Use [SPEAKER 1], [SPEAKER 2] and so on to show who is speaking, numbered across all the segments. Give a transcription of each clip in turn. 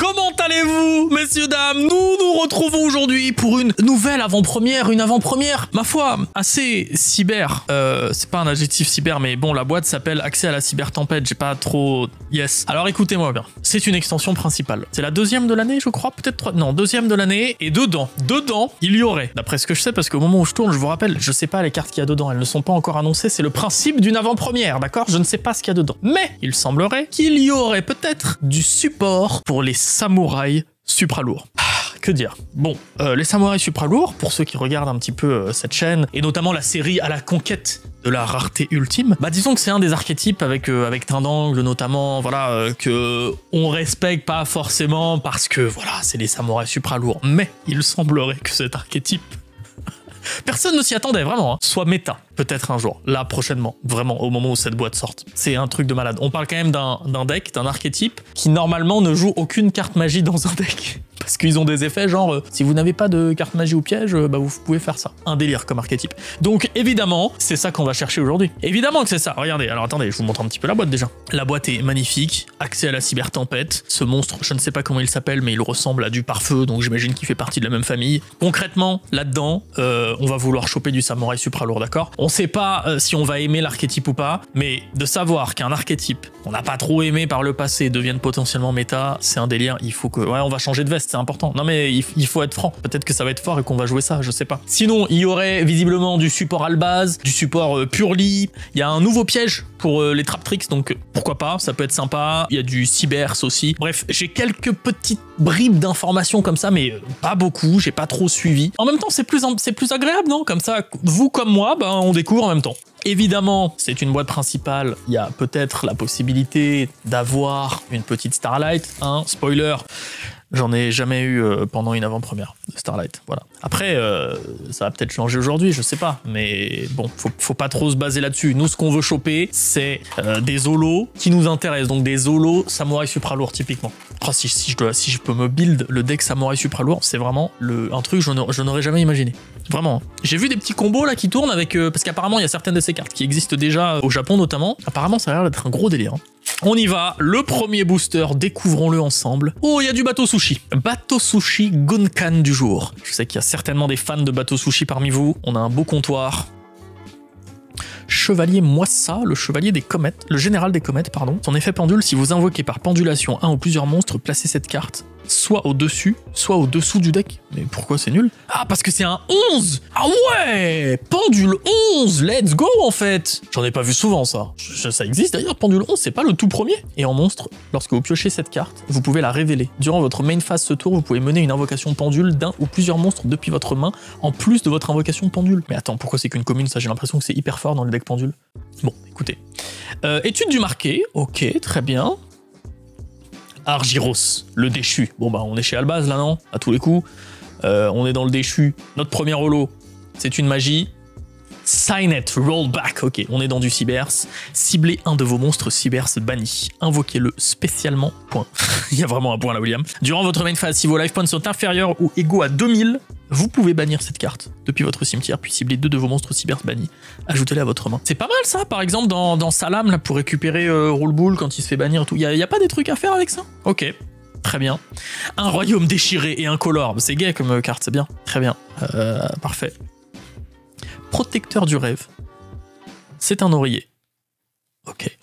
[SPEAKER 1] Comment allez-vous, messieurs, dames? Nous nous retrouvons aujourd'hui pour une nouvelle avant-première, une avant-première, ma foi, assez cyber. Euh, c'est pas un adjectif cyber, mais bon, la boîte s'appelle Accès à la cyber-tempête, j'ai pas trop... Yes. Alors écoutez-moi bien, c'est une extension principale. C'est la deuxième de l'année, je crois, peut-être trois... Non, deuxième de l'année, et dedans, dedans, il y aurait, d'après ce que je sais, parce qu'au moment où je tourne, je vous rappelle, je sais pas les cartes qu'il y a dedans, elles ne sont pas encore annoncées, c'est le principe d'une avant-première, d'accord? Je ne sais pas ce qu'il y a dedans. Mais il semblerait qu'il y aurait peut-être du support pour les samouraïs supralourds. Ah, que dire? Bon, euh, les samouraïs supralourds, pour ceux qui regardent un petit peu euh, cette chaîne, et notamment la série à la conquête de la rareté ultime, bah disons que c'est un des archétypes avec euh, avec notamment, voilà euh, que on respecte pas forcément parce que voilà c'est les samouraïs supralourds, mais il semblerait que cet archétype Personne ne s'y attendait vraiment. Hein. Soit méta, peut-être un jour, là prochainement, vraiment au moment où cette boîte sorte. C'est un truc de malade. On parle quand même d'un deck, d'un archétype qui normalement ne joue aucune carte magie dans un deck. Parce qu'ils ont des effets genre, euh, si vous n'avez pas de carte magie ou piège, euh, bah vous pouvez faire ça. Un délire comme archétype. Donc évidemment, c'est ça qu'on va chercher aujourd'hui. Évidemment que c'est ça. Regardez, alors attendez, je vous montre un petit peu la boîte déjà. La boîte est magnifique, accès à la cyber-tempête. Ce monstre, je ne sais pas comment il s'appelle, mais il ressemble à du pare-feu, donc j'imagine qu'il fait partie de la même famille. Concrètement, là-dedans, euh, on va vouloir choper du samouraï supralourd, d'accord? On sait pas si on va aimer l'archétype ou pas, mais de savoir qu'un archétype qu'on n'a pas trop aimé par le passé devienne potentiellement méta, c'est un délire. Il faut que, ouais, on va changer de veste, c'est important. Non mais il, faut être franc. Peut-être que ça va être fort et qu'on va jouer ça, je sais pas. Sinon, il y aurait visiblement du support Albaz, du support euh, Purely. Il y a un nouveau piège pour euh, les trap tricks, donc euh, pourquoi pas, ça peut être sympa. Il y a du Cybers aussi. Bref, j'ai quelques petites bribes d'informations comme ça, mais pas beaucoup, j'ai pas trop suivi. En même temps, c'est plus, c'est plus agréable, non? Comme ça, vous comme moi, ben, on découvre en même temps. Évidemment, c'est une boîte principale. Il y a peut-être la possibilité d'avoir une petite Starlight. Hein, spoiler, j'en ai jamais eu euh, pendant une avant-première de Starlight. Voilà. Après, euh, ça va peut-être changer aujourd'hui, je sais pas. Mais bon, faut, faut pas trop se baser là-dessus. Nous, ce qu'on veut choper, c'est euh, des holos qui nous intéressent. Donc des holos samouraï supralourd typiquement. Oh, si, si, je si je peux me build le deck samouraï supralourd, c'est vraiment un truc que je n'aurais- jamais imaginé. Vraiment. J'ai vu des petits combos là qui tournent avec. parce qu'apparemment, il y a certaines de ces cartes qui existent déjà au Japon notamment. Apparemment, ça a l'air d'être un gros délire. hein. On y va, le premier booster, découvrons-le ensemble. Oh, il y a du bateau sushi. Bateau sushi Gunkan du jour. Je sais qu'il y a certainement des fans de bateau sushi parmi vous. On a un beau comptoir. Chevalier Moissa, le chevalier des comètes, le général des comètes, pardon. Son effet pendule, si vous invoquez par pendulation un ou plusieurs monstres, placez cette carte soit au-dessus, soit au-dessous du deck. Mais pourquoi c'est nul? Ah, parce que c'est un 11 Ah ouais Pendule 11 Let's go en fait J'en ai pas vu souvent ça. Ça existe d'ailleurs, pendule 11, c'est pas le tout premier. Et en monstre, lorsque vous piochez cette carte, vous pouvez la révéler. Durant votre main phase ce tour, vous pouvez mener une invocation pendule d'un ou plusieurs monstres depuis votre main, en plus de votre invocation pendule. Mais attends, pourquoi c'est qu'une commune Ça, j'ai l'impression que c'est hyper fort dans le deck pendule. Bon, écoutez. Euh, étude du marqué, ok, très bien. Argyros, le déchu. Bon bah on est chez Albaz là non? À tous les coups. Euh, on est dans le déchu. Notre premier holo, c'est une magie. Sign it, roll back. Ok, on est dans du Cybers. Ciblez un de vos monstres Cybers bannis. Invoquez-le spécialement. Point. Il y a vraiment un point là, William. Durant votre main phase, si vos life points sont inférieurs ou égaux à 2000, vous pouvez bannir cette carte depuis votre cimetière, puis cibler deux de vos monstres Cybers bannis. Ajoutez-les à votre main. C'est pas mal ça, par exemple, dans, dans Salam, là, pour récupérer euh, quand il se fait bannir et tout. Y a, y a pas des trucs à faire avec ça? Ok. Très bien. Un royaume déchiré et incolore. C'est gay comme euh, carte, c'est bien. Très bien. Euh, parfait. Protecteur du rêve. C'est un oreiller. Ok.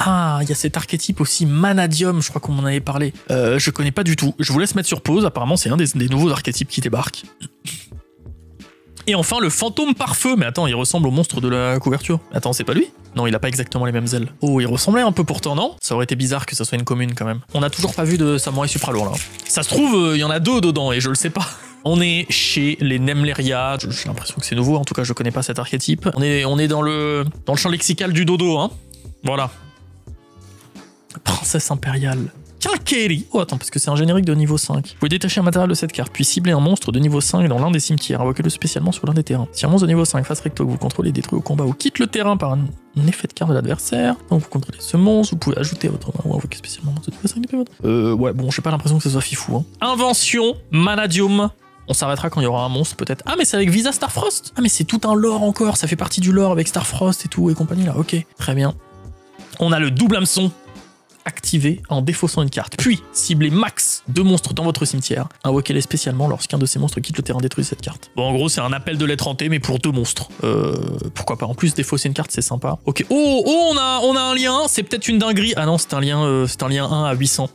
[SPEAKER 1] Ah, il y a cet archétype aussi, Manadium, je crois qu'on m'en avait parlé. Euh, je connais pas du tout. Je vous laisse mettre sur pause, apparemment c'est un des, nouveaux archétypes qui débarquent. Et enfin, le fantôme pare-feu. Mais attends, il ressemble au monstre de la couverture. Attends, c'est pas lui? Non, il a pas exactement les mêmes ailes. Oh, il ressemblait un peu pourtant, non? Ça aurait été bizarre que ça soit une commune quand même. On a toujours pas vu de samouraï supralourd là. Ça se trouve, euh, il y en a deux dedans et je le sais pas. On est chez les Nemleria. J'ai l'impression que c'est nouveau. En tout cas, je connais pas cet archétype. On est, on est dans le, dans le champ lexical du dodo, hein. Voilà. Princesse impériale. Kinkeri Oh attends, parce que c'est un générique de niveau 5. Vous pouvez détacher un matériel de cette carte, puis cibler un monstre de niveau 5 dans l'un des cimetières. Invoquez-le spécialement sur l'un des terrains. Si un monstre de niveau 5 face recto que vous contrôlez détruit au combat ou quitte le terrain par un, effet de carte de l'adversaire, donc vous contrôlez ce monstre, vous pouvez ajouter votre main ou invoquer spécialement un monstre de niveau 5 depuis votre... Euh, ouais, bon, j'ai pas l'impression que ce soit fifou. Hein. Invention, Manadium. On s'arrêtera quand il y aura un monstre peut-être. Ah mais c'est avec Visa Starfrost Ah mais c'est tout un lore encore, ça fait partie du lore avec Starfrost et tout et compagnie là. Ok, très bien. On a le double hameçon activer en défaussant une carte. Puis, ciblez max deux monstres dans votre cimetière. Invoquez-les spécialement lorsqu'un de ces monstres quitte le terrain détruit cette carte. Bon, en gros, c'est un appel de lettre hantée, mais pour deux monstres. Euh, pourquoi pas En plus, défausser une carte, c'est sympa. Ok. Oh, oh, on a, on a un lien. C'est peut-être une dinguerie. Ah non, c'est un lien, euh, c'est un lien 1 à 800.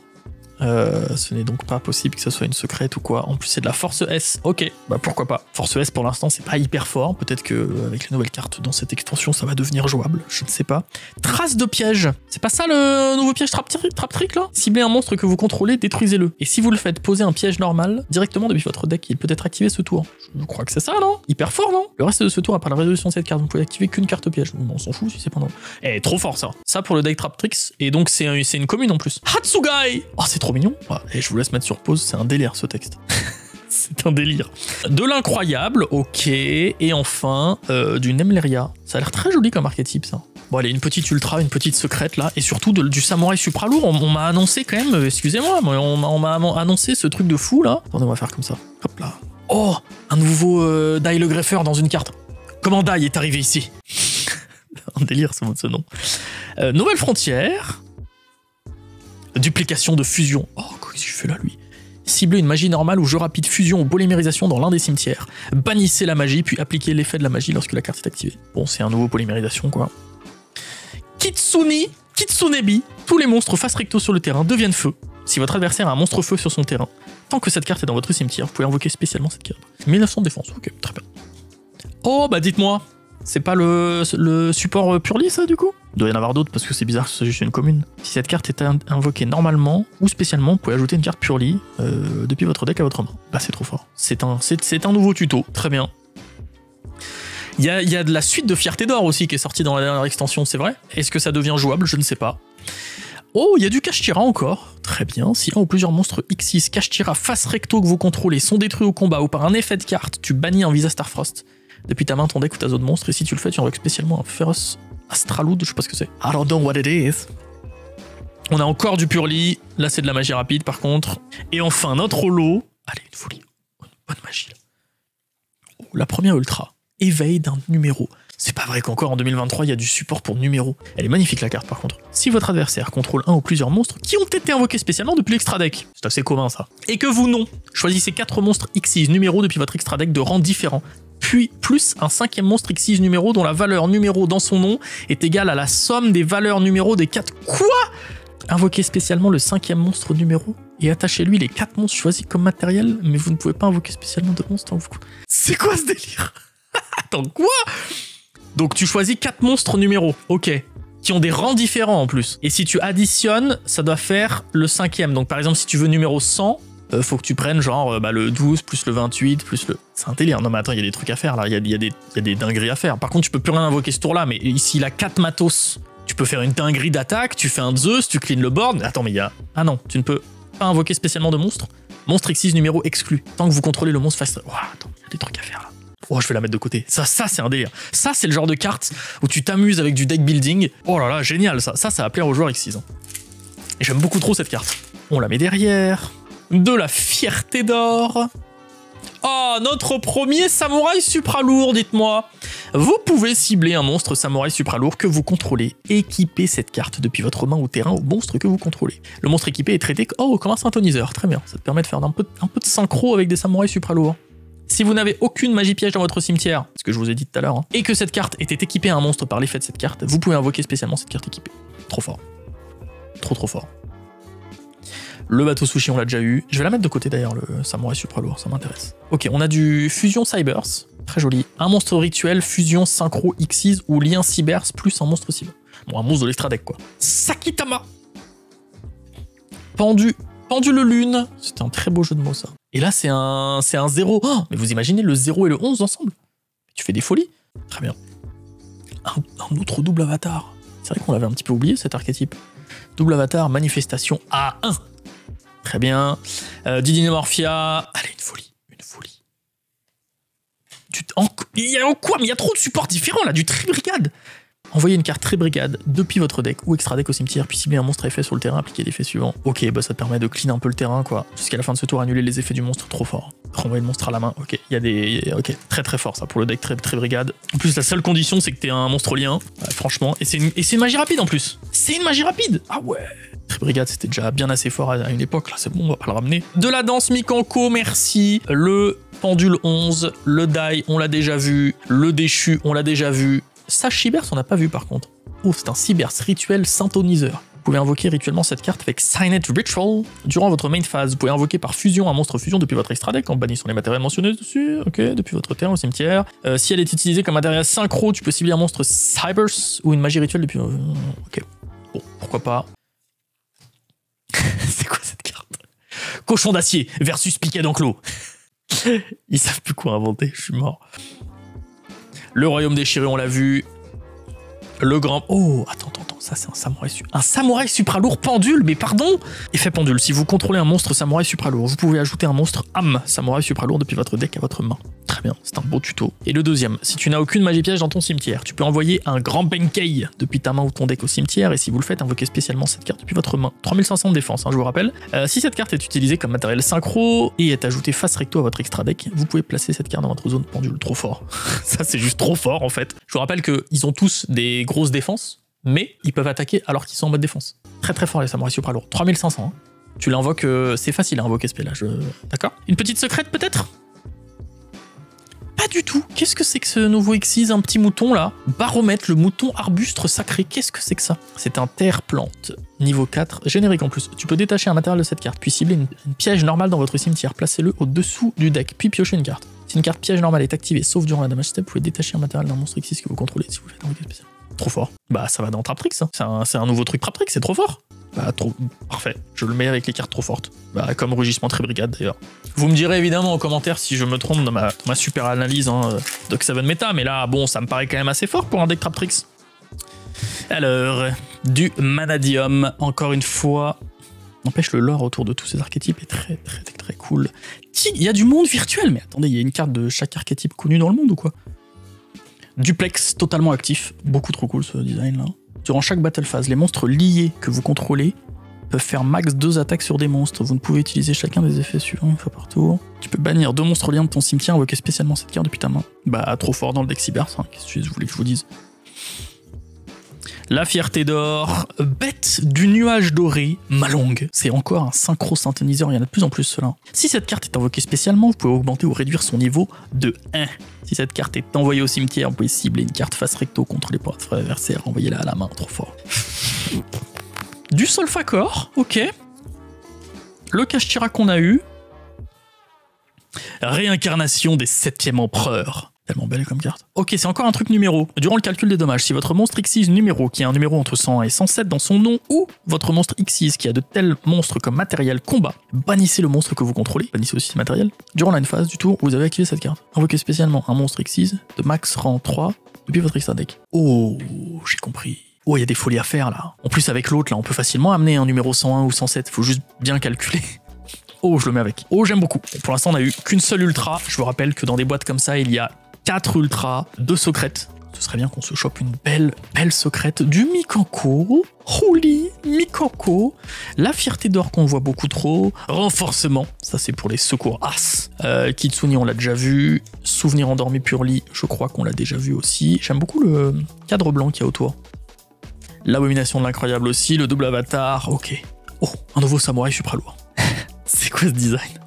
[SPEAKER 1] Euh, ce n'est donc pas possible que ce soit une secrète ou quoi. En plus, c'est de la force S. Ok, bah pourquoi pas. Force S pour l'instant, c'est pas hyper fort. Peut-être que euh, avec les nouvelles cartes dans cette extension, ça va devenir jouable. Je ne sais pas. Trace de piège. C'est pas ça le nouveau piège trap, trick là? Ciblez un monstre que vous contrôlez, détruisez-le. Et si vous le faites poser un piège normal directement depuis votre deck, il peut être activé ce tour. Je crois que c'est ça, non? Hyper fort, non? Le reste de ce tour, à part la résolution de cette carte, vous pouvez activer qu'une carte piège. on s'en fout si c'est non. Eh, trop fort ça. Ça pour le deck trap tricks. Et donc c'est une commune en plus. Hatsugai Oh, c'est trop mignon. et je vous laisse mettre sur pause, c'est un délire ce texte. c'est un délire. De l'incroyable, ok. Et enfin, euh, du Nemleria. Ça a l'air très joli comme archétype, ça. Bon, allez, une petite ultra, une petite secrète là, et surtout du samouraï supra lourd. On, m'a annoncé quand même, euh, excusez-moi, on, m'a annoncé ce truc de fou là. Attendez, on va faire comme ça. Hop là. Oh, un nouveau euh, Dai le greffeur dans une carte. Comment Dai est arrivé ici? Un délire ce, ce nom. Euh, nouvelle frontière. Duplication de fusion. Oh, qu'est-ce qu'il fait là lui? Ciblez une magie normale ou jeu rapide fusion ou polymérisation dans l'un des cimetières. Bannissez la magie, puis appliquez l'effet de la magie lorsque la carte est activée. Bon, c'est un nouveau polymérisation, quoi. Kitsuni, Kitsunebi, tous les monstres face recto sur le terrain deviennent feu. Si votre adversaire a un monstre feu sur son terrain, tant que cette carte est dans votre cimetière, vous pouvez invoquer spécialement cette carte. 1900 de défense, ok, très bien. Oh, bah dites-moi, c'est pas le, le support Purely ça du coup? Il doit y en avoir d'autres parce que c'est bizarre que ce soit juste une commune. Si cette carte est invoquée normalement ou spécialement, vous pouvez ajouter une carte Purely euh, depuis votre deck à votre main. Bah c'est trop fort. C'est un, nouveau tuto, très bien. Il y a, y a, de la suite de Fierté d'Or aussi qui est sortie dans la dernière extension, c'est vrai Est-ce que ça devient jouable? Je ne sais pas. Oh, il y a du cache-tira encore. Très bien. Si un ou plusieurs monstres X6 cache-tira face recto que vous contrôlez sont détruits au combat ou par un effet de carte, tu bannis un Visa Starfrost depuis ta main ton deck ou ta zone monstre, et si tu le fais, tu invoques spécialement un Féroce Astraloud, je sais pas ce que c'est. I don't know what it is. On a encore du Purly, là c'est de la magie rapide par contre. Et enfin, notre holo. Allez, une folie. Une bonne magie. Oh, la première ultra. Éveil d'un numéro. C'est pas vrai qu'encore en 2023 il y a du support pour numéro. Elle est magnifique la carte par contre. Si votre adversaire contrôle un ou plusieurs monstres qui ont été invoqués spécialement depuis l'extra deck, c'est assez commun ça, et que vous non, choisissez 4 monstres X6 numéro depuis votre extra deck de rang différent puis plus un cinquième monstre X6 numéro dont la valeur numéro dans son nom est égale à la somme des valeurs numéro des 4. Quoi? Invoquez spécialement le cinquième monstre numéro et attachez-lui les 4 monstres choisis comme matériel, mais vous ne pouvez pas invoquer spécialement de monstres. Vous... C'est quoi ce délire? Attends, quoi? Donc tu choisis 4 monstres numéro, ok qui ont des rangs différents en plus. Et si tu additionnes, ça doit faire le cinquième. Donc par exemple, si tu veux numéro 100, euh, faut que tu prennes genre euh, bah, le 12 plus le 28 plus le. C'est un délire. Non, mais attends, il y a des trucs à faire là. Il y a, y, a y a, des dingueries à faire. Par contre, tu peux plus rien invoquer ce tour-là. Mais ici, il a 4 matos. Tu peux faire une dinguerie d'attaque. Tu fais un Zeus, tu clean le board. Attends, mais il y a. Ah non, tu ne peux pas invoquer spécialement de monstre. Monstre X6 numéro exclu. Tant que vous contrôlez le monstre face. attends, il y a des trucs à faire là. Oh, je vais la mettre de côté. Ça, ça, c'est un délire. Ça, c'est le genre de carte où tu t'amuses avec du deck building. Oh là là, génial ça. Ça, ça va plaire aux joueurs X6. Hein. Et j'aime beaucoup trop cette carte. On la met derrière de la fierté d'or. Oh, notre premier samouraï supra-lourd, dites-moi. Vous pouvez cibler un monstre samouraï supra-lourd que vous contrôlez. Équipez cette carte depuis votre main au terrain au monstre que vous contrôlez. Le monstre équipé est traité comme un synthoniseur. Très bien, ça te permet de faire un peu, un peu de synchro avec des samouraïs supra-lourds. Si vous n'avez aucune magie piège dans votre cimetière, ce que je vous ai dit tout à l'heure, hein, et que cette carte était équipée à un monstre par l'effet de cette carte, vous pouvez invoquer spécialement cette carte équipée. Trop fort. Trop trop fort. Le bateau sushi, on l'a déjà eu. Je vais la mettre de côté d'ailleurs, le samouraï supra lourd, ça m'intéresse. Ok, on a du fusion cybers, très joli. Un monstre rituel, fusion synchro Xyz ou lien cybers plus un monstre cible. Bon, un monstre de l'extra deck quoi. Sakitama Pendu, le lune. C'était un très beau jeu de mots ça. Et là, c'est un, c'est un 0. mais vous imaginez le 0 et le 11 ensemble Tu fais des folies Très bien. Un, un autre double avatar. C'est vrai qu'on l'avait un petit peu oublié cet archétype. Double avatar, manifestation A1. Très bien. Euh. Allez, une folie. Une folie. Il y a quoi Mais il y a trop de supports différents là, du tri-brigade. Envoyez une carte très-brigade depuis votre deck ou extra deck au cimetière, puis cibler un monstre effet sur le terrain, appliquer l'effet suivant. Ok, bah ça te permet de clean un peu le terrain quoi. Jusqu'à la fin de ce tour, annuler les effets du monstre, trop fort. Renvoyer le monstre à la main, ok. Il y a des. Ok, très très fort ça pour le deck très, très brigade. En plus, la seule condition c'est que t'es un monstre lien, franchement. Et c'est une... une magie rapide en plus. C'est une magie rapide Ah ouais Tribrigade, c'était déjà bien assez fort à une époque, là c'est bon, on va pas le ramener. De la danse Mikanko, merci. Le pendule 11, le die, on l'a déjà vu. Le déchu, on l'a déjà vu. Sage Cybers, on n'a pas vu par contre. Oh, c'est un Cybers rituel synthoniseur. Vous pouvez invoquer rituellement cette carte avec Signet Ritual durant votre main phase. Vous pouvez invoquer par fusion un monstre fusion depuis votre extra deck en bannissant les matériels mentionnés dessus, ok, depuis votre terrain au cimetière. Euh, si elle est utilisée comme matériel synchro, tu peux cibler un monstre Cybers ou une magie rituelle depuis. euh, ok. Bon, pourquoi pas. C'est quoi cette carte Cochon d'acier versus piquet d'enclos. Ils savent plus quoi inventer, je suis mort. Le royaume déchiré, on l'a vu. Le grand. Oh, attends, attends, ça c'est un samouraï. su- Un samouraï supralourd pendule, mais pardon Effet pendule. Si vous contrôlez un monstre samouraï supralourd, vous pouvez ajouter un monstre âme samouraï supralourd depuis votre deck à votre main. Très bien, c'est un beau tuto. Et le deuxième, si tu n'as aucune magie piège dans ton cimetière, tu peux envoyer un grand Benkei depuis ta main ou ton deck au cimetière, et si vous le faites, invoquez spécialement cette carte depuis votre main. 3500 de défense, hein, je vous rappelle. Euh, si cette carte est utilisée comme matériel synchro et est ajoutée face recto à votre extra deck, vous pouvez placer cette carte dans votre zone pendule. Trop fort. Ça, c'est juste trop fort en fait. Je vous rappelle qu'ils ont tous des grosses défenses, mais ils peuvent attaquer alors qu'ils sont en mode défense. Très très fort les samouraïs supralourds. 3500. hein. Tu l'invoques, euh, c'est facile à invoquer ce là. Je... D'accord? Une petite secrète peut-être? Pas du tout. Qu'est-ce que c'est que ce nouveau Xyz Un petit mouton là? Baromètre, le mouton arbustre sacré. Qu'est-ce que c'est que ça? C'est un terre-plante. Niveau 4, générique en plus. Tu peux détacher un matériel de cette carte, puis cibler une, piège normale dans votre cimetière. Placez-le au-dessous du deck, puis piochez une carte. Si une carte piège normale est activée, sauf durant la damage step, vous pouvez détacher un matériel d'un monstre Xyz que vous contrôlez si vous faites en spécial. Trop fort. Bah ça va dans Traptrix, hein. c'est un, nouveau truc Traptrix, c'est trop fort. Bah trop parfait. Je le mets avec les cartes trop fortes. Bah comme rugissement très brigade d'ailleurs. Vous me direz évidemment en commentaire si je me trompe dans ma, super analyse hein, euh, de Seven Meta, mais là bon ça me paraît quand même assez fort pour un deck Traptrix. Alors, du Manadium, encore une fois. N'empêche, le lore autour de tous ces archétypes est très très très, très cool. Il y a du monde virtuel, mais attendez, il y a une carte de chaque archétype connu dans le monde ou quoi? Duplex totalement actif, beaucoup trop cool ce design là. Durant chaque battle phase, les monstres liés que vous contrôlez peuvent faire max deux attaques sur des monstres. Vous ne pouvez utiliser chacun des effets suivants une fois par tour. Tu peux bannir deux monstres liens de ton cimetière, invoquer spécialement cette carte depuis ta main. Bah trop fort dans le deck Cybers, hein. qu'est-ce que vous voulez que je vous dise? La fierté d'or, bête du nuage doré, Malong. C'est encore un synchro synthoniseur, il y en a de plus en plus cela. Si cette carte est invoquée spécialement, vous pouvez augmenter ou réduire son niveau de 1. Si cette carte est envoyée au cimetière, vous pouvez cibler une carte face recto contre les portes adversaires, envoyez-la à la main, trop fort. Du Solfacor, ok. Le Kashtira qu'on a eu. Réincarnation des septième empereurs. Tellement belle comme carte. Ok, c'est encore un truc numéro. Durant le calcul des dommages, si votre monstre Xyz numéro, qui a un numéro entre 100 et 107 dans son nom, ou votre monstre Xyz qui a de tels monstres comme matériel combat, bannissez le monstre que vous contrôlez, bannissez aussi ce matériel. Durant la phase du tour, vous avez activé cette carte. Invoquez spécialement un monstre Xyz de max rang 3 depuis votre extra deck. Oh, j'ai compris. Oh, il y a des folies à faire là. En plus, avec l'autre, là, on peut facilement amener un numéro 101 ou 107. Faut juste bien calculer. Oh, je le mets avec. Oh, j'aime beaucoup. Pour l'instant, on a eu qu'une seule ultra. Je vous rappelle que dans des boîtes comme ça, il y a 4 ultras, 2 secrètes. Ce serait bien qu'on se chope une belle, belle secrète du Mikanko. Holy Mikanko. La fierté d'or qu'on voit beaucoup trop. Renforcement. Ça, c'est pour les secours As. Euh, Kitsuni, on l'a déjà vu. Souvenir endormi Purli, je crois qu'on l'a déjà vu aussi. J'aime beaucoup le cadre blanc qu'il y a autour. L'abomination de l'incroyable aussi. Le double avatar. Ok. Oh, un nouveau samouraï supralourd. c'est quoi ce design?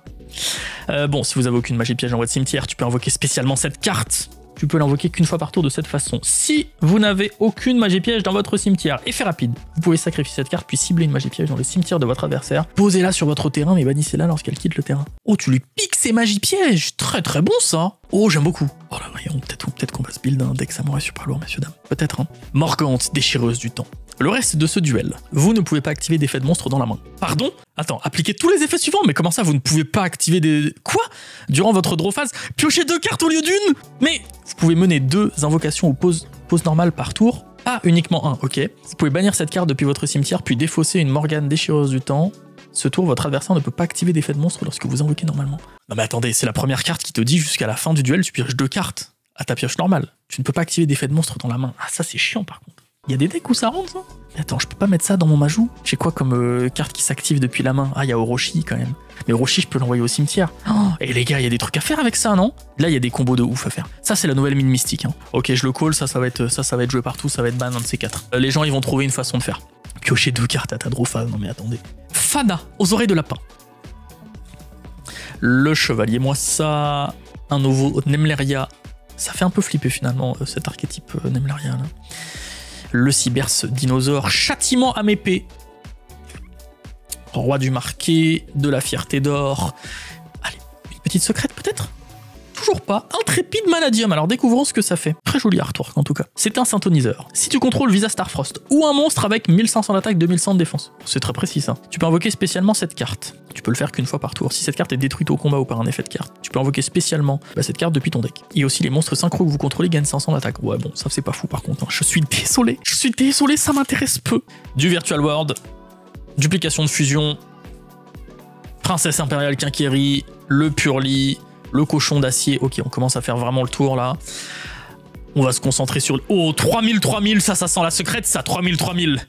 [SPEAKER 1] Euh, bon, si vous avez aucune magie piège dans votre cimetière, tu peux invoquer spécialement cette carte. Tu peux l'invoquer qu'une fois par tour de cette façon. Si vous n'avez aucune magie piège dans votre cimetière, effet rapide, vous pouvez sacrifier cette carte puis cibler une magie piège dans le cimetière de votre adversaire. Posez-la sur votre terrain mais bannissez-la lorsqu'elle quitte le terrain. Oh, tu lui piques ses magies pièges Très très bon ça Oh, j'aime beaucoup. Oh là, voyons, peut-être peut qu'on va se build un deck samouraï super lourd, messieurs dames. Peut-être, hein. Morgante, déchireuse du temps. Le reste de ce duel, vous ne pouvez pas activer d'effet de monstre dans la main. Pardon? Attends, appliquez tous les effets suivants, mais comment ça vous ne pouvez pas activer des... Quoi? Durant votre draw phase, piochez deux cartes au lieu d'une Mais vous pouvez mener deux invocations ou poses, poses normales par tour, pas uniquement un, ok? Vous pouvez bannir cette carte depuis votre cimetière, puis défausser une Morgane déchireuse du temps. Ce tour, votre adversaire ne peut pas activer d'effet de monstre lorsque vous invoquez normalement. Non mais attendez, c'est la première carte qui te dit jusqu'à la fin du duel, tu pioches deux cartes à ta pioche normale. Tu ne peux pas activer d'effet de monstre dans la main. Ah ça c'est chiant par contre. Il y a des decks où ça rentre, ça? Mais Attends, je peux pas mettre ça dans mon Majou J'ai quoi comme euh, carte qui s'active depuis la main? Ah, il y a Orochi quand même. Mais Orochi, je peux l'envoyer au cimetière. Oh, et les gars, il y a des trucs à faire avec ça, non? Là, il y a des combos de ouf à faire. Ça, c'est la nouvelle mine mystique. hein. Ok, je le call, ça, ça va être, ça, ça va être joué partout, ça va être ban un de ces quatre. Euh, les gens, ils vont trouver une façon de faire. Piocher deux cartes à Tadrophase, non mais attendez. Fana, aux oreilles de lapin. Le chevalier moi ça. Un nouveau Nemleria. Ça fait un peu flipper finalement euh, cet archétype Nemleria là. Le cyberse dinosaure. Châtiment à mépée. Roi du marqué, de la fierté d'or. Allez, une petite secrète peut-être? Toujours pas. Intrépide Manadium. Alors découvrons ce que ça fait. Très joli artwork en tout cas. C'est un synthoniseur. Si tu contrôles Visa Starfrost ou un monstre avec 1500 d'attaque, 2100 de défense. C'est très précis ça. Tu peux invoquer spécialement cette carte. Tu peux le faire qu'une fois par tour. Si cette carte est détruite au combat ou par un effet de carte, tu peux invoquer spécialement bah, cette carte depuis ton deck. Et aussi les monstres synchro que vous contrôlez gagnent 500 d'attaque. Ouais bon, ça c'est pas fou par contre. hein. Je suis désolé. Je suis désolé, ça m'intéresse peu. Du Virtual World. Duplication de fusion. Princesse impériale Quinquérie. Le Purli le cochon d'acier. Ok, on commence à faire vraiment le tour là. On va se concentrer sur... Oh, 3000, 3000, ça, ça sent la secrète, ça, 3000, 3000.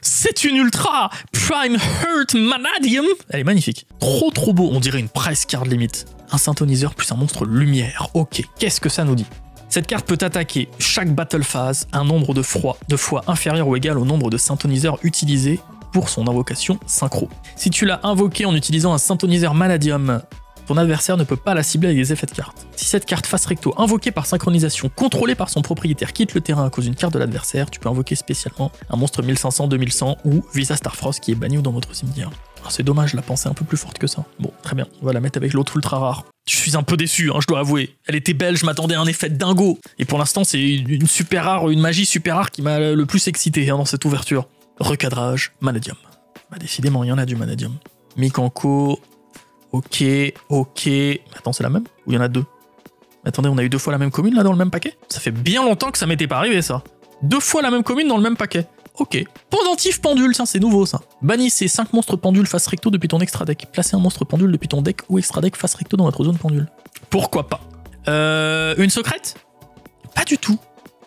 [SPEAKER 1] C'est une ultra prime hurt manadium. Elle est magnifique. Trop, trop beau. On dirait une price card limite. Un synthoniseur plus un monstre lumière. Ok, qu'est-ce que ça nous dit? Cette carte peut attaquer chaque battle phase un nombre de, froid, de fois inférieur ou égal au nombre de synthoniseurs utilisés pour son invocation synchro. Si tu l'as invoqué en utilisant un synthoniseur manadium ton adversaire ne peut pas la cibler avec des effets de carte. Si cette carte face recto, invoquée par synchronisation, contrôlée par son propriétaire, quitte le terrain à cause d'une carte de l'adversaire, tu peux invoquer spécialement un monstre 1500, 2100 ou Visa Starfrost qui est banni dans votre cimetière. Ah, c'est dommage, la pensée un peu plus forte que ça. Bon, très bien, on va la mettre avec l'autre ultra rare. Je suis un peu déçu, hein, je dois avouer. Elle était belle, je m'attendais à un effet dingo. Et pour l'instant, c'est une super rare, une magie super rare qui m'a le plus excité hein, dans cette ouverture. Recadrage, Manadium. Bah, décidément, il y en a du Manadium. Mikanko, Ok, ok. Attends, c'est la même Ou il y en a deux? Attendez, on a eu deux fois la même commune là dans le même paquet? Ça fait bien longtemps que ça m'était pas arrivé ça. Deux fois la même commune dans le même paquet. Ok. Pendentif pendule, tiens, c'est nouveau ça. Bannissez 5 monstres pendules face recto depuis ton extra deck. Placez un monstre pendule depuis ton deck ou extra deck face recto dans votre zone pendule. Pourquoi pas Euh. Une secrète? Pas du tout.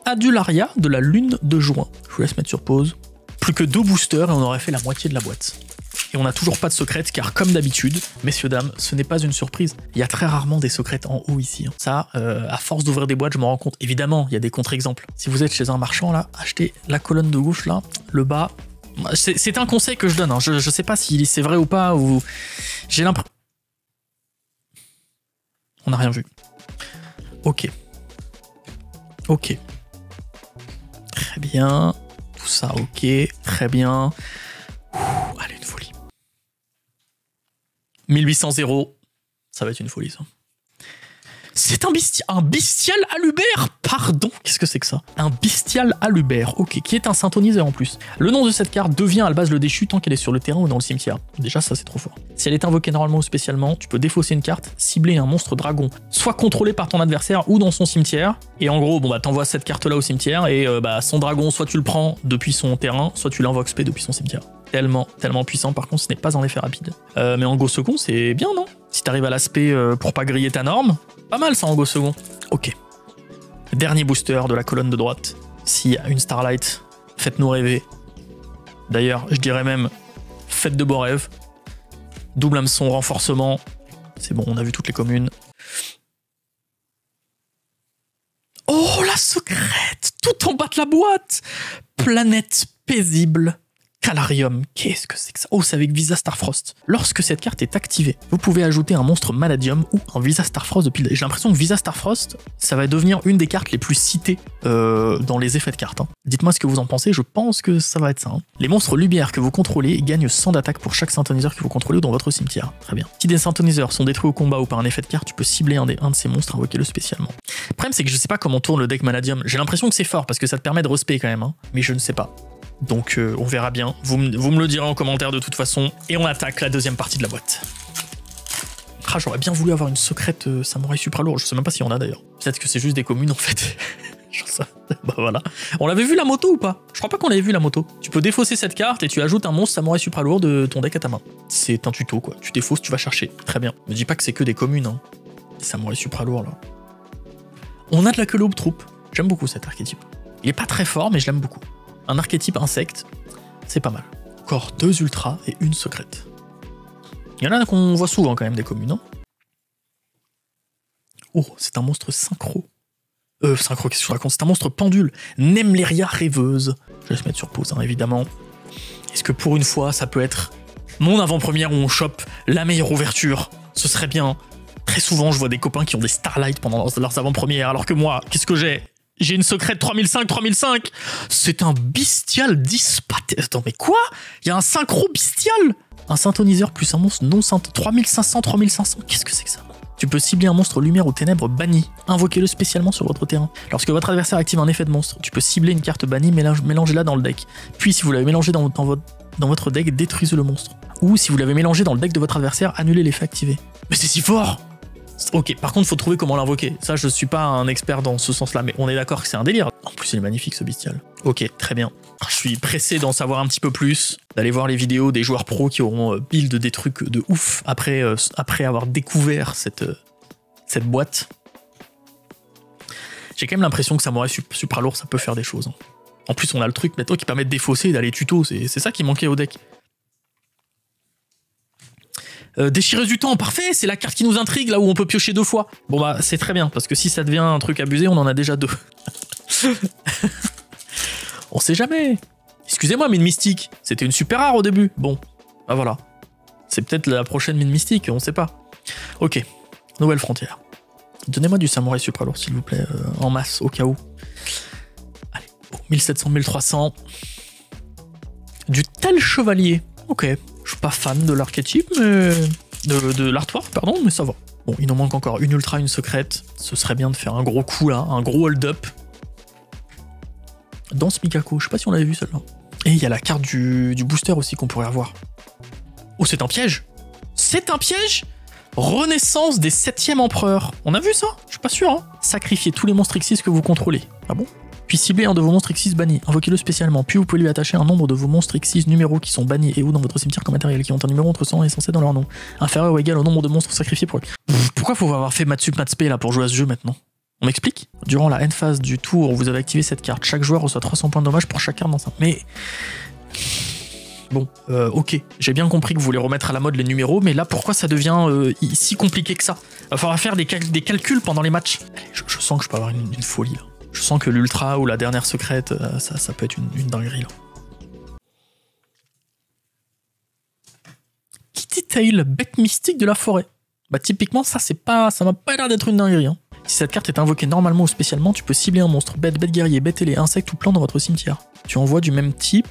[SPEAKER 1] Adularia de la lune de juin. Je vous laisse mettre sur pause. Plus que deux boosters et on aurait fait la moitié de la boîte. Et on n'a toujours pas de secrète car comme d'habitude, messieurs dames, ce n'est pas une surprise. Il y a très rarement des secrètes en haut ici. hein. Ça, euh, à force d'ouvrir des boîtes, je m'en rends compte. Évidemment, il y a des contre-exemples. Si vous êtes chez un marchand là, achetez la colonne de gauche là, le bas. C'est un conseil que je donne. hein. Je, je sais pas si c'est vrai ou pas j'ai l'impression. On n'a rien vu. Ok. Ok. Très bien. Tout ça, ok. Très bien. Allez, une folie. 1800 zéro. Ça va être une folie, ça. C'est un, besti- un bestial alubert Pardon, qu'est-ce que c'est que ça? Un bestial alubert, ok, qui est un synthoniseur en plus. Le nom de cette carte devient à la base le déchu tant qu'elle est sur le terrain ou dans le cimetière. Déjà, ça c'est trop fort. Si elle est invoquée normalement ou spécialement, tu peux défausser une carte, cibler un monstre dragon, soit contrôlé par ton adversaire ou dans son cimetière. Et en gros, bon bah t'envoies cette carte là au cimetière et euh, bah son dragon, soit tu le prends depuis son terrain, soit tu l'invoques spé depuis son cimetière. Tellement, tellement puissant. Par contre, ce n'est pas un effet rapide. Euh, mais en go second, c'est bien, non? Si t'arrives à l'aspect euh, pour pas griller ta norme, pas mal ça en go second. Ok. Dernier booster de la colonne de droite. S'il y a une Starlight, faites-nous rêver. D'ailleurs, je dirais même, faites de beaux rêves. Double hameçon, renforcement. C'est bon, on a vu toutes les communes. Oh, la secrète Tout en bas de la boîte Planète paisible. Calarium, qu'est-ce que c'est que ça? Oh, c'est avec Visa Starfrost. Lorsque cette carte est activée, vous pouvez ajouter un monstre Maladium ou un Visa Starfrost depuis le... J'ai l'impression que Visa Starfrost, ça va devenir une des cartes les plus citées euh, dans les effets de cartes. hein. Dites-moi ce que vous en pensez, je pense que ça va être ça. hein. Les monstres lumières que vous contrôlez gagnent 100 d'attaque pour chaque synthoniseur que vous contrôlez ou dans votre cimetière. Très bien. Si des synthoniseurs sont détruits au combat ou par un effet de carte, tu peux cibler un, de ces monstres, invoquer-le spécialement. Le problème, c'est que je sais pas comment tourne le deck Maladium. J'ai l'impression que c'est fort parce que ça te permet de respect quand même, hein. mais je ne sais pas. Donc euh, on verra bien. Vous, me- le direz en commentaire de toute façon. Et on attaque la deuxième partie de la boîte. Ah, j'aurais bien voulu avoir une secrète euh, samouraï supra lourd. Je sais même pas s'il y en a d'ailleurs. Peut-être que c'est juste des communes en fait. Bah voilà. On l'avait vu la moto ou pas? Je crois pas qu'on l'avait vu la moto. Tu peux défausser cette carte et tu ajoutes un monstre samouraï supra lourd de ton deck à ta main. C'est un tuto quoi. Tu défausses, tu vas chercher. Très bien. Me dis pas que c'est que des communes. Hein. Des samouraïs supra lourd là. On a de la Kelob troupe. J'aime beaucoup cet archétype. Il est pas très fort, mais je l'aime beaucoup. Un archétype insecte, c'est pas mal. Encore deux ultras et une secrète. Il y en a qu'on voit souvent quand même des communes, non Oh, c'est un monstre synchro. Euh, synchro, qu'est-ce que je raconte? C'est un monstre pendule. Nemleria rêveuse. Je vais se mettre sur pause, hein, évidemment. Est-ce que pour une fois, ça peut être mon avant-première où on chope la meilleure ouverture? Ce serait bien. Très souvent, je vois des copains qui ont des Starlight pendant leurs avant-premières, alors que moi, qu'est-ce que j'ai? J'ai une secrète 3005, 3005 C'est un bestial dispat... Attends, mais quoi? Il y a un synchro bestial? Un synthoniseur plus un monstre non synth... 3500, 3500, qu'est-ce que c'est que ça? Tu peux cibler un monstre lumière ou ténèbres banni. Invoquez-le spécialement sur votre terrain. Lorsque votre adversaire active un effet de monstre, tu peux cibler une carte bannie, mélangez-la dans le deck. Puis si vous l'avez mélangé dans, votre, dans votre deck, détruisez le monstre. Ou si vous l'avez mélangé dans le deck de votre adversaire, annulez l'effet activé. Mais c'est si fort Ok, par contre, faut trouver comment l'invoquer. Ça, je suis pas un expert dans ce sens-là, mais on est d'accord que c'est un délire. En plus, il est magnifique ce bestial. Ok, très bien. Je suis pressé d'en savoir un petit peu plus, d'aller voir les vidéos des joueurs pros qui auront euh, build des trucs de ouf après, euh, avoir découvert cette, euh, cette boîte. J'ai quand même l'impression que Samurai Supra Lourd, ça peut faire des choses. Hein. En plus, on a le truc maintenant qui permet de défausser et d'aller tuto. C'est ça qui manquait au deck. Euh, déchireuse du temps, parfait, c'est la carte qui nous intrigue, là où on peut piocher deux fois. Bon bah c'est très bien, parce que si ça devient un truc abusé, on en a déjà deux. on sait jamais. Excusez-moi, mine mystique, c'était une super rare au début. Bon, bah voilà. C'est peut-être la prochaine mine mystique, on sait pas. Ok, nouvelle frontière. Donnez-moi du samouraï supralourd, s'il vous plaît, euh, en masse, au cas où. Allez, 1700, 1300. Du tel chevalier. Ok, je suis pas fan de l'archétype, mais. de, l'artwork, pardon, mais ça va. Bon, il nous manque encore une ultra, une secrète. Ce serait bien de faire un gros coup là, un gros hold-up. Dans ce Mikako, je sais pas si on l'avait vu celle-là. Et il y a la carte du, booster aussi qu'on pourrait avoir. Oh, c'est un piège C'est un piège Renaissance des 7 empereurs. On a vu ça? Je suis pas sûr, hein Sacrifiez tous les monstres Xyz que vous contrôlez. Ah bon? Puis ciblez un de vos monstres X bannis, invoquez-le spécialement, puis vous pouvez lui attacher un nombre de vos monstres X numéros qui sont bannis et ou dans votre cimetière comme matériel, qui ont un numéro entre 100 et 107 dans leur nom, inférieur ou égal au nombre de monstres sacrifiés pour... Pourquoi faut avoir fait Matsup Matsup là pour jouer à ce jeu maintenant? On m'explique? Durant la end phase du tour, vous avez activé cette carte. Chaque joueur reçoit 300 points de dommage pour chaque carte dans ça. Mais... Bon, euh, ok, j'ai bien compris que vous voulez remettre à la mode les numéros, mais là, pourquoi ça devient euh, si compliqué que ça? Va falloir faire des, calculs pendant les matchs. je, sens que je peux avoir une folie là. Je sens que l'ultra ou la dernière secrète, euh, ça, ça peut être une, dinguerie là. Kitty Tail, bête mystique de la forêt? Bah typiquement ça c'est pas, ça m'a pas l'air d'être une dinguerie. Hein. Si cette carte est invoquée normalement ou spécialement, tu peux cibler un monstre, bête, bête guerrier, bête ailé, insecte ou plant dans votre cimetière. Tu envoies du même type.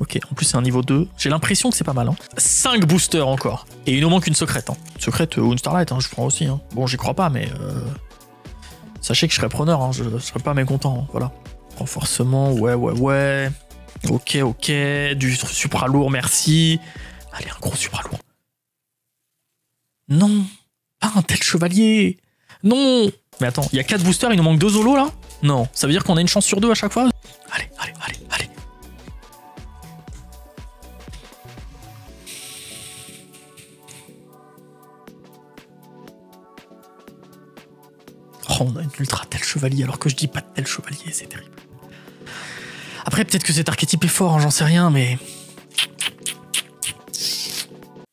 [SPEAKER 1] Ok, en plus c'est un niveau 2. J'ai l'impression que c'est pas mal. Hein. 5 boosters encore. Et il nous manque une secrète. Hein. secrète ou une starlight, hein, je prends aussi. Bon, j'y crois pas, mais euh, Sachez que je serais preneur, hein, je, ne serais pas mécontent, hein, voilà. Renforcement, ouais, ouais, ouais. Ok, ok, du supra lourd, merci. Allez, un gros supra lourd. Non, pas un tel chevalier. Non. Mais attends, il y a 4 boosters, il nous manque 2 zolos là? Non, ça veut dire qu'on a une chance sur 2 à chaque fois? Alors que je dis pas de tel chevalier, c'est terrible. Après, peut-être que cet archétype est fort, hein, j'en sais rien, mais.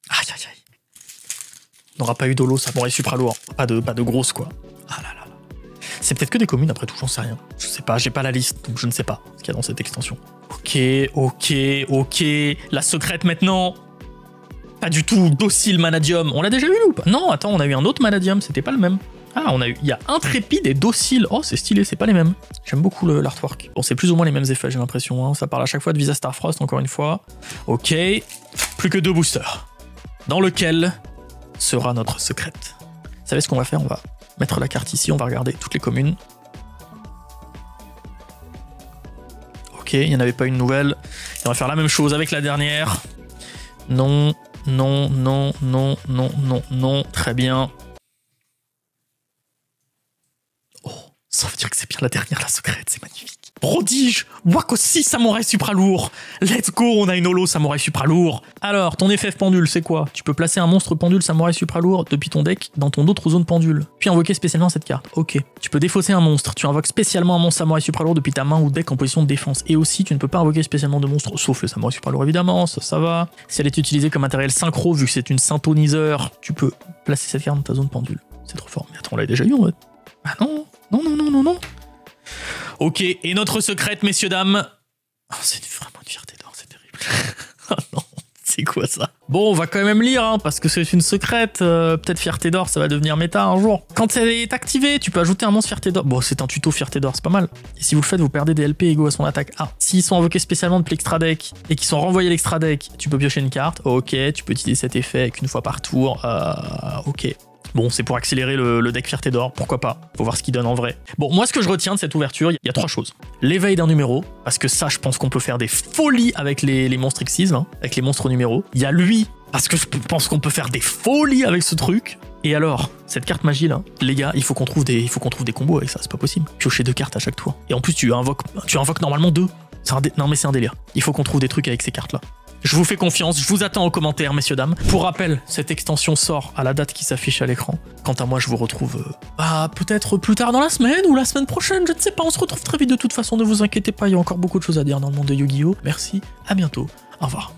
[SPEAKER 1] Aïe aïe aïe. N'aura pas eu d'holo, ça m'aurait supra lourd. Pas de, pas de grosse, quoi. Ah là là là. C'est peut-être que des communes, après tout, j'en sais rien. Je sais pas, j'ai pas la liste, donc je ne sais pas ce qu'il y a dans cette extension. Ok, ok, ok. La secrète maintenant. Pas du tout docile Manadium. On l'a déjà eu ou pas? Non, attends, on a eu un autre Manadium, c'était pas le même. Ah, on a eu, il y a intrépide et docile. Oh, c'est stylé, c'est pas les mêmes. J'aime beaucoup l'artwork. Bon, c'est plus ou moins les mêmes effets, j'ai l'impression. Hein. Ça parle à chaque fois de Visa Starfrost, encore une fois. Ok, plus que deux boosters. Dans lequel sera notre secrète. Vous savez ce qu'on va faire? On va mettre la carte ici, on va regarder toutes les communes. Ok, il n'y en avait pas une nouvelle. on va faire la même chose avec la dernière. Non, non, non, non, non, non, non. Très bien. Ça veut dire que c'est bien la dernière, la secrète, c'est magnifique. Prodige Wakosi Samouraï Supra Lourd Let's go, on a une holo Samouraï Supra Lourd Alors, ton FF pendule, c'est quoi? Tu peux placer un monstre pendule Samouraï Supra Lourd depuis ton deck dans ton autre zone pendule, puis invoquer spécialement cette carte. Ok. Tu peux défausser un monstre, tu invoques spécialement un monstre Samouraï Supra Lourd depuis ta main ou deck en position de défense. Et aussi, tu ne peux pas invoquer spécialement de monstre, sauf le Samouraï Supra Lourd évidemment, ça, ça va. Si elle est utilisée comme matériel synchro, vu que c'est une synthoniseur, tu peux placer cette carte dans ta zone pendule. C'est trop fort. Mais attends, on l'a déjà eu en fait. Ah non non, non, non, non, non. Ok, et notre secrète, messieurs, dames. Oh, c'est vraiment une fierté d'or, c'est terrible. c'est quoi ça Bon, on va quand même lire, hein, parce que c'est une secrète. euh, Peut-être fierté d'or, ça va devenir méta un jour. Quand elle est activée, tu peux ajouter un monstre fierté d'or. Bon, c'est un tuto fierté d'or, c'est pas mal. Et si vous le faites, vous perdez des LP égaux à son attaque. Ah, s'ils sont invoqués spécialement depuis l'extra deck et qu'ils sont renvoyés à l'extra deck, tu peux piocher une carte. Ok, tu peux utiliser cet effet qu'une fois par tour. Euh, ok. Bon, c'est pour accélérer le, deck Fierté d'Or, pourquoi pas Faut voir ce qu'il donne en vrai. Bon, moi, ce que je retiens de cette ouverture, il y a trois choses. L'éveil d'un numéro, parce que ça, je pense qu'on peut faire des folies avec les, monstres Xyz, hein, avec les monstres numéros. Il y a lui, parce que je pense qu'on peut faire des folies avec ce truc. Et alors, cette carte magie là, les gars, il faut qu'on trouve des, trouve des combos avec ça, c'est pas possible. Piocher deux cartes à chaque tour. Et en plus, tu invoques, tu invoques normalement deux. Non mais c'est un délire. Il faut qu'on trouve des trucs avec ces cartes là. Je vous fais confiance, je vous attends aux commentaires, messieurs, dames. Pour rappel, cette extension sort à la date qui s'affiche à l'écran. Quant à moi, je vous retrouve euh, bah, peut-être plus tard dans la semaine ou la semaine prochaine, je ne sais pas. On se retrouve très vite de toute façon, ne vous inquiétez pas, il y a encore beaucoup de choses à dire dans le monde de Yu-Gi-Oh! Merci, à bientôt, au revoir.